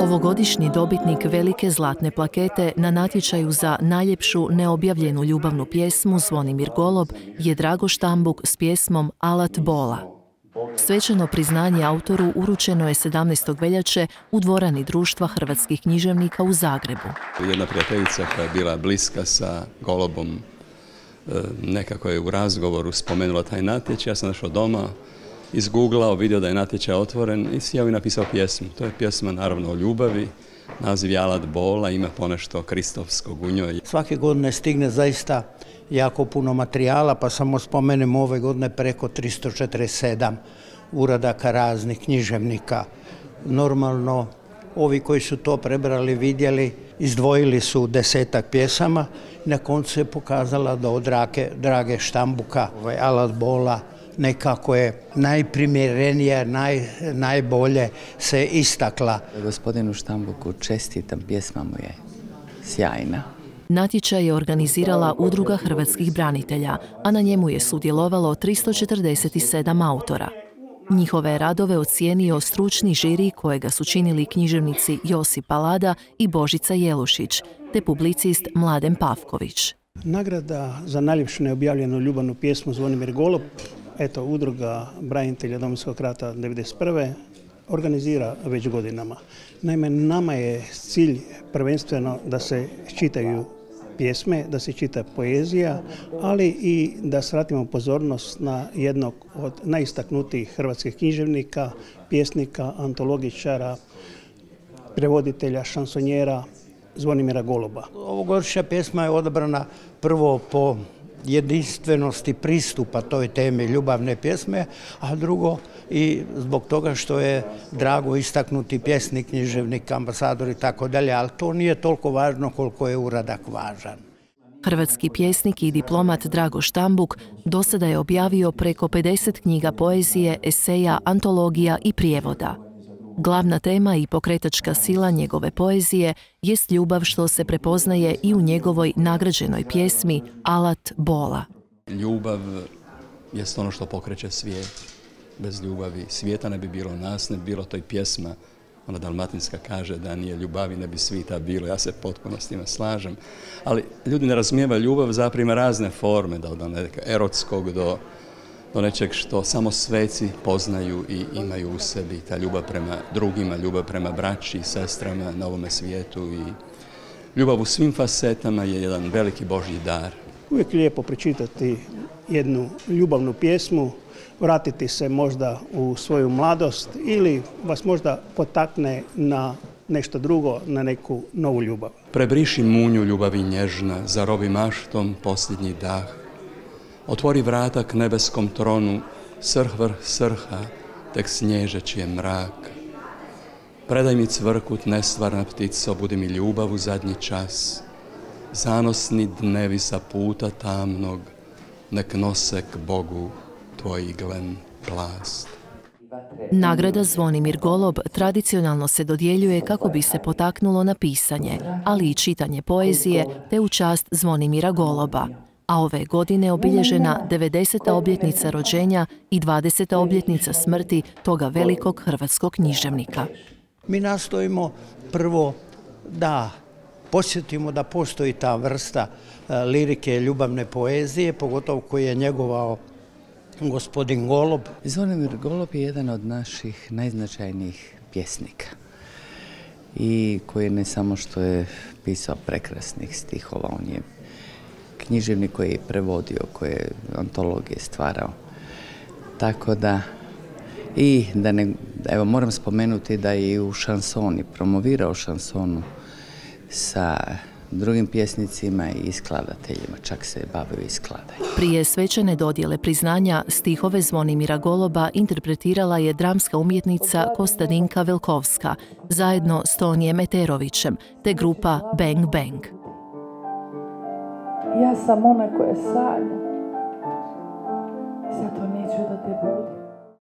Ovogodišnji dobitnik velike zlatne plakete na natječaju za najljepšu neobjavljenu ljubavnu pjesmu Zvonimir Golob je Drago Štambuk s pjesmom Alat Bola. Svečano priznanje autoru uručeno je 17. veljače u dvorani društva hrvatskih književnika u Zagrebu. Jedna prijateljica koja je bila bliska sa Golobom e, nekako je u razgovoru spomenula taj natječaj. Ja sam došao doma, izgooglao, vidio da je natječaj otvoren i sjeo i napisao pjesmu. To je pjesma naravno o ljubavi, naziv je Alat Bola, ima ponešto kristofskog u njoj. Svake godine stigne zaista jako puno materijala, pa samo spomenem ove godine preko 347 uradaka raznih književnika. Normalno, ovi koji su to prebrali, vidjeli, izdvojili su desetak pjesama i na koncu se pokazala da od Drage Štambuka, ovaj Alat Bola, nekako je najprimjerenija, naj, najbolje se istakla. Gospodinu Štambuku čestitam, pjesma mu je sjajna. Natječaj je organizirala Udruga hrvatskih branitelja, a na njemu je sudjelovalo 347 autora. Njihove radove ocijenio stručni žiri kojega su činili književnici Josip Palada i Božica Jelušić, te publicist Mladen Pavković. Nagrada za najljepšu neobjavljenu ljubavnu pjesmu Zvonimir Golub eto, udruga branitelja Domovinskog rata 1991. organizira već godinama. Naime, nama je cilj prvenstveno da se čitaju pjesme, da se čita poezija, ali i da svratimo pozornost na jednog od najistaknutijih hrvatskih književnika, pjesnika, antologičara, prevoditelja, šansonjera Zvonimira Goluba. Ovogodišnja pjesma je odabrana prvo po jedinstvenosti pristupa toj temi ljubavne pjesme, a drugo i zbog toga što je drago istaknuti pjesnik, književnik, ambasador i tako dalje, ali to nije toliko važno koliko je uradak važan. Hrvatski pjesnik i diplomat Drago Štambuk do sada je objavio preko 50 knjiga poezije, eseja, antologija i prijevoda. Glavna tema i pokretačka sila njegove poezije jest ljubav što se prepoznaje i u njegovoj nagrađenoj pjesmi Alat Bola. Ljubav jest ono što pokreće svijet. Bez ljubavi svijeta ne bi bilo nas, ne bi bilo to i pjesma. Ona dalmatinska kaže da nije ljubavi, ne bi svita bilo. Ja se potpuno s time slažem. Ali ljudi ne razumijevaju ljubav zaprima razne forme, da od erotskog do do nečeg što samo sveci poznaju i imaju u sebi. Ta ljubav prema drugima, ljubav prema braći i sestrama na ovome svijetu i ljubav u svim fasetama je jedan veliki Božji dar. Uvijek lijepo pročitati jednu ljubavnu pjesmu, vratiti se možda u svoju mladost ili vas možda potakne na nešto drugo, na neku novu ljubav. Prebriši munju ljubavi nježna, zarobi maštom posljednji dah, Otvori vrata k nebeskom tronu, srh vrh srha, tek snježeći je mrak. Predaj mi cvrkut, nestvarna ptico, budi mi ljubav u zadnji čas. Zanosni dnevi sa puta tamnog, nek nose k Bogu tvoj iglen plast. Nagrada Zvonimir Golob tradicionalno se dodjeljuje kako bi se potaknulo na pisanje, ali i čitanje poezije te u čast Zvonimira Goloba a ove godine obilježena 90. obljetnica rođenja i 20. obljetnica smrti toga velikog hrvatskog književnika. Mi nastojimo prvo da posjetimo da postoji ta vrsta e, lirike ljubavne poezije, pogotovo koji je njegovao gospodin Golob. Zvonimir Golob je jedan od naših najznačajnijih pjesnika i koji ne samo što je pisao prekrasnih stihova, on je književnik koji je prevodio, koji je antologije stvarao. Tako da, i da ne, evo moram spomenuti da je i u šansoni, promovirao šansonu sa drugim pjesnicima i skladateljima, čak se bavio i skladanje. Prije svečane dodjele priznanja stihove Zvonimira Goloba interpretirala je dramska umjetnica Kostadinka Velkovska zajedno s Tonijem Meterovićem te grupa Bang Bang. Ja sam ona koja sanja. I zato neću da te